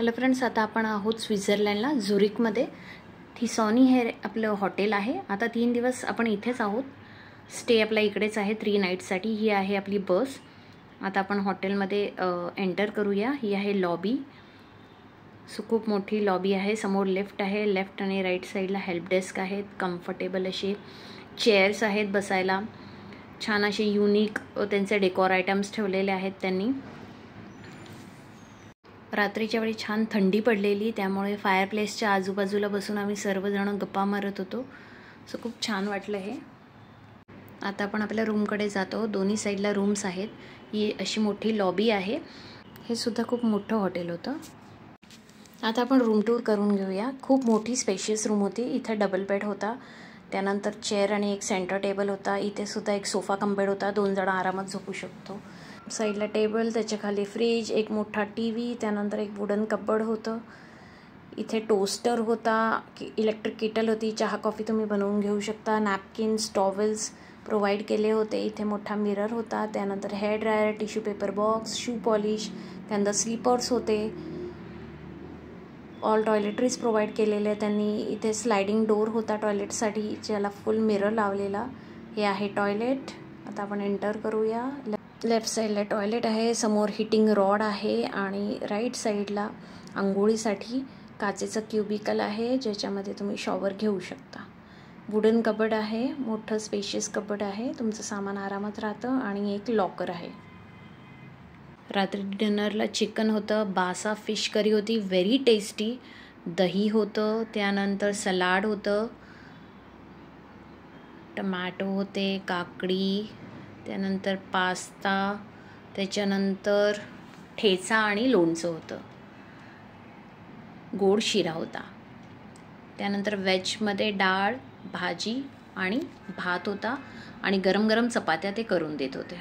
Hello friends आता आपण आहोत स्वित्झर्लंडला झुरिकमध्ये. थिसॉनी हे आपलं हॉटेल आहे. आता तीन दिवस आपण इथेच आहोत. स्टे आपला इकडेच आहे थ्री नाईटसाठी ही आहे आपली बस. आता आपण हॉटेलमध्ये एंटर करूया. ही आहे लॉबी सो खूप मोठी लॉबी आहे. समोर लेफ्ट आहे. लेफ्ट आणि राईट साईडला हेल्प डेस्क आहेत. कम्फर्टेबल असे चेअर्स आहेत बसायला. छान असे युनिक त्यांचे डेकोर आयटम्स ठेवलेले आहेत त्यांनी. रात्रीच्या वेळी छान थंडी पडलेली त्यामुळे फायरप्लेसच्या आजूबाजूला बसून आम्ही सर्वजण गप्पा मारत होतो. सो खूप छान वाटलं हे. आता आपण आपल्या रूमकडे जातो. दोन्ही साईडला रूम्स आहेत. ही अशी मोठी लॉबी आहे. हे सुद्धा खूप मोठं हॉटेल होतं. आता आपण रूम टूर करून घेऊया. खूप मोठी स्पेशियस रूम होती. इथे डबल बेड होता. त्यानंतर चेअर आणि एक सेंटर टेबल होता. इथे सुद्धा एक सोफा कम बेड होता. दोन जण आरामात झोपू शकतो. साईडला टेबल त्याच्याखाली फ्रीज एक मोठा टी व्ही त्यानंतर एक वुडन कपबड होतं. इथे टोस्टर होता की इलेक्ट्रिक किटल होती चहा कॉफी तुम्ही बनवून घेऊ शकता. नॅपकिन्स टॉवेल्स प्रोव्हाइड केले होते. इथे मोठा मिरर होता त्यानंतर hair dryer tissue paper box shoe polish त्यानंतर स्लीपर्स होते. ऑल टॉयलेटरीज प्रोव्हाइड केलेले त्यांनी. इथे स्लायडिंग डोर होता टॉयलेटसाठी ज्याला फुल मिरर लावलेला. हे आहे टॉयलेट आता आपण एंटर करूया. लेफ्ट साईडला टॉयलेट आहे समोर हिटिंग रॉड आहे आणि राईट साईडला आंघोळीसाठी काचेचं क्युबिकल आहे ज्याच्यामध्ये तुम्ही शॉवर घेऊ शकता. वुडन कबड आहे मोठं स्पेशियस कबड आहे तुमचं सामान आरामात राहतं आणि एक लॉकर आहे. रात्री डिनरला चिकन होतं बासा फिश करी होती व्हेरी टेस्टी दही होतं त्यानंतर सलाड होतं. टमॅटो होते काकडी. त्यानंतर पास्ता त्याच्यानंतर ठेचा आणि लोणचं होतं. गोड शिरा होता. त्यानंतर व्हेजमध्ये डाळ भाजी आणि भात होता आणि गरम गरम चपात्या ते करून देत होत्या.